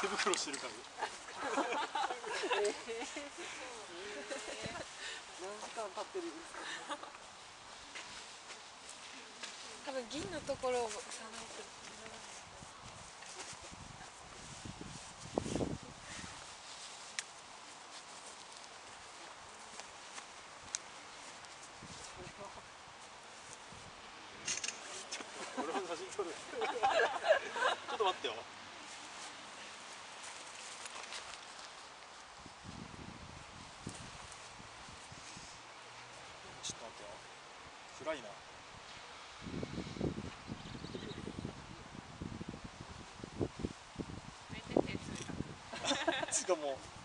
手袋してるから何時間経ってるんですか？多分銀のところをさないと。ちょっと待ってよちょっと待ってよ暗いな。めっちゃ手ついた。つうかも。う